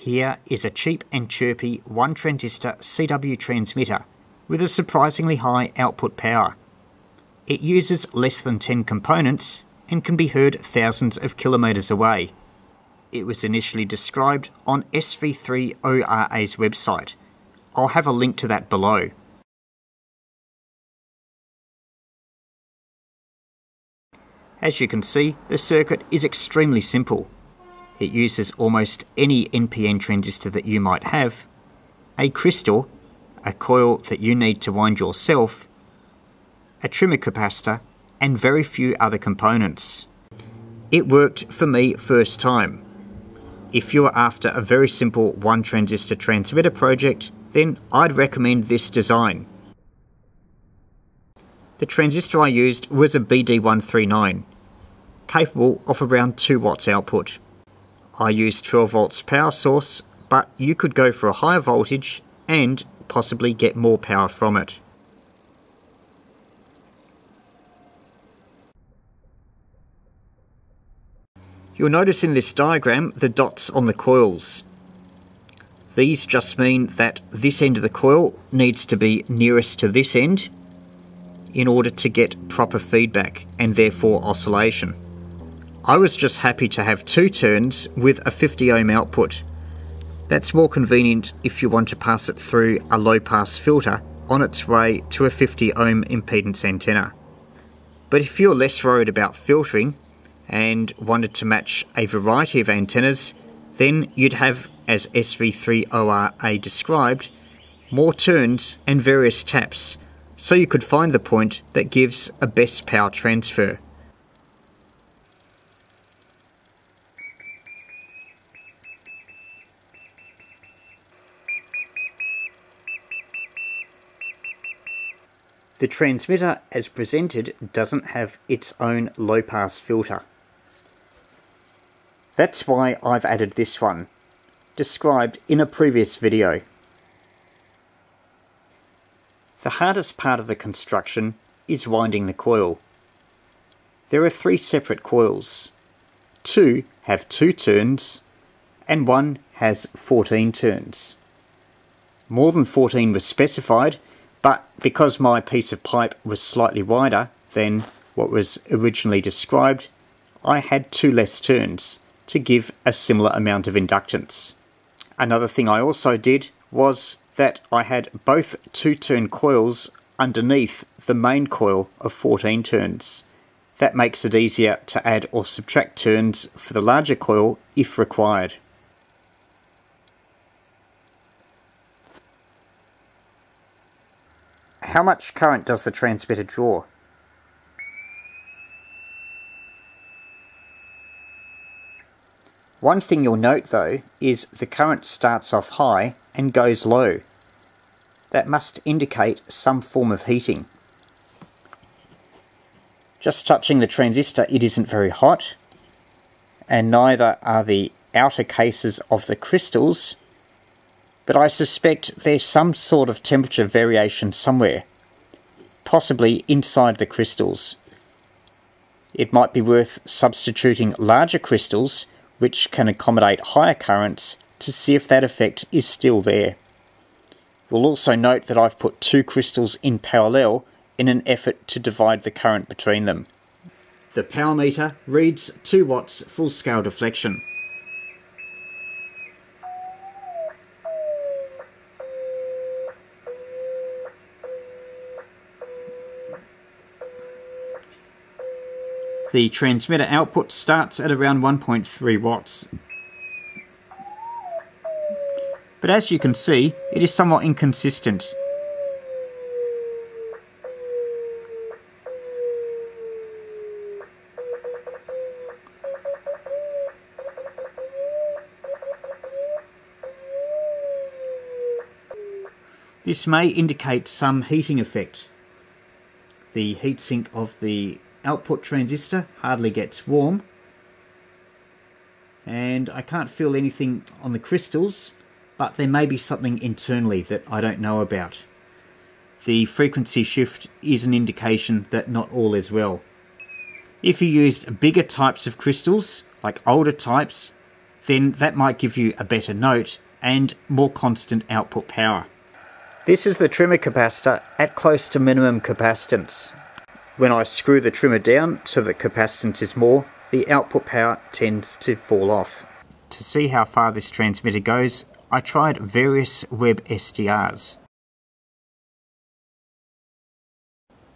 Here is a cheap and chirpy one transistor CW transmitter with a surprisingly high output power. It uses less than 10 components and can be heard thousands of kilometres away. It was initially described on SV3ORA's website. I'll have a link to that below. As you can see, the circuit is extremely simple. It uses almost any NPN transistor that you might have, a crystal, a coil that you need to wind yourself, a trimmer capacitor, and very few other components. It worked for me first time. If you're after a very simple one transistor transmitter project, then I'd recommend this design. The transistor I used was a BD139, capable of around 2 watts output. I used 12 volts power source, but you could go for a higher voltage and possibly get more power from it. You'll notice in this diagram the dots on the coils. These just mean that this end of the coil needs to be nearest to this end in order to get proper feedback and therefore oscillation. I was just happy to have two turns with a 50 ohm output. That's more convenient if you want to pass it through a low pass filter on its way to a 50 ohm impedance antenna. But if you're less worried about filtering and wanted to match a variety of antennas, then you'd have, as SV3ORA described, more turns and various taps so you could find the point that gives a best power transfer. The transmitter as presented doesn't have its own low pass filter. That's why I've added this one, described in a previous video. The hardest part of the construction is winding the coil. There are three separate coils. Two have two turns and one has 14 turns. More than 14 was specified but because my piece of pipe was slightly wider than what was originally described, I had two less turns to give a similar amount of inductance. Another thing I also did was that I had both two turn coils underneath the main coil of 14 turns. That makes it easier to add or subtract turns for the larger coil if required. How much current does the transmitter draw? One thing you'll note though is the current starts off high and goes low. That must indicate some form of heating. Just touching the transistor it isn't very hot and neither are the outer cases of the crystals but I suspect there's some sort of temperature variation somewhere, possibly inside the crystals. It might be worth substituting larger crystals which can accommodate higher currents to see if that effect is still there. You'll also note that I've put two crystals in parallel in an effort to divide the current between them. The power meter reads 2 watts full scale deflection. The transmitter output starts at around 1.3 watts. But as you can see, it is somewhat inconsistent. This may indicate some heating effect. The heatsink of the output transistor hardly gets warm and I can't feel anything on the crystals but there may be something internally that I don't know about. The frequency shift is an indication that not all is well. If you used bigger types of crystals, like older types, then that might give you a better note and more constant output power. This is the trimmer capacitor at close to minimum capacitance. When I screw the trimmer down so that capacitance is more, the output power tends to fall off. To see how far this transmitter goes, I tried various web SDRs.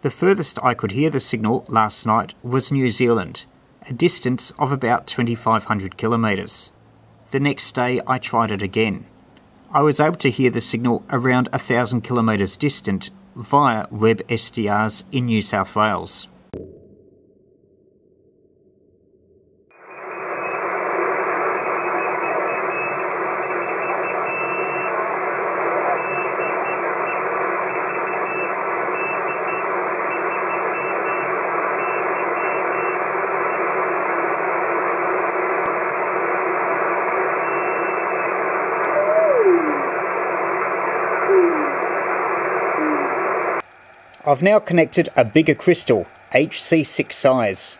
The furthest I could hear the signal last night was New Zealand, a distance of about 2500 kilometres. The next day I tried it again. I was able to hear the signal around 1000 kilometres distant via web SDRs in New South Wales. I've now connected a bigger crystal, HC6 size.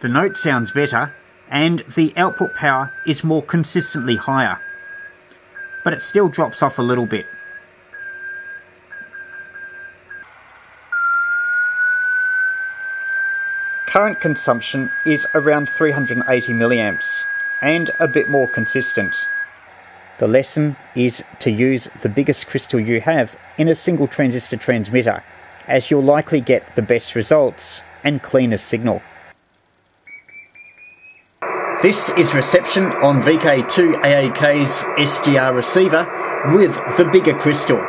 The note sounds better and the output power is more consistently higher, but it still drops off a little bit. Current consumption is around 380 milliamps and a bit more consistent. The lesson is to use the biggest crystal you have in a single transistor transmitter, as you'll likely get the best results and cleanest signal. This is reception on VK2AAK's SDR receiver with the bigger crystal.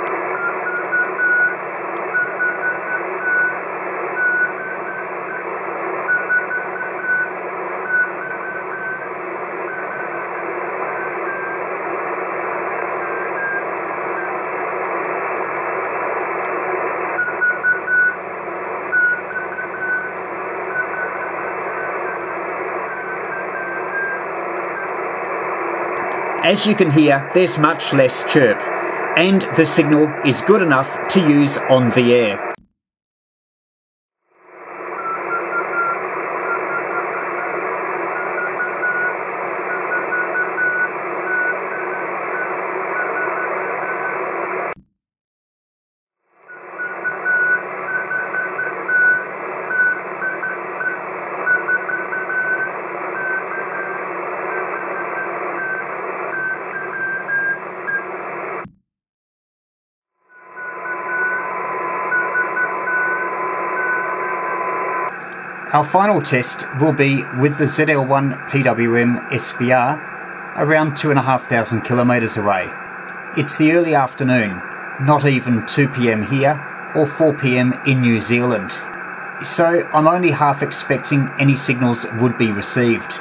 As you can hear, there's much less chirp, and the signal is good enough to use on the air. Our final test will be with the ZL1 PWM SDR around 2,500 kilometres away. It's the early afternoon, not even 2 pm here or 4 pm in New Zealand. So I'm only half expecting any signals would be received.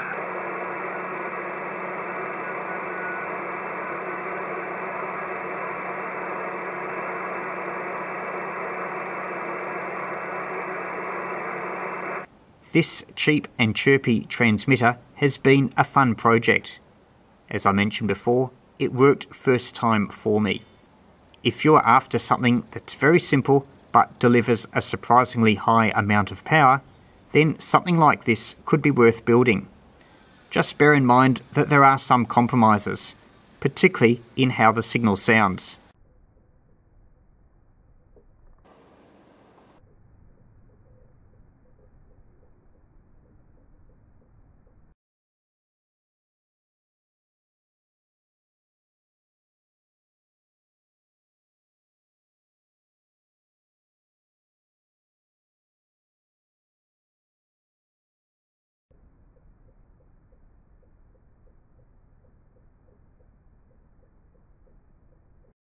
This cheap and chirpy transmitter has been a fun project. As I mentioned before, it worked first time for me. If you're after something that's very simple but delivers a surprisingly high amount of power, then something like this could be worth building. Just bear in mind that there are some compromises, particularly in how the signal sounds.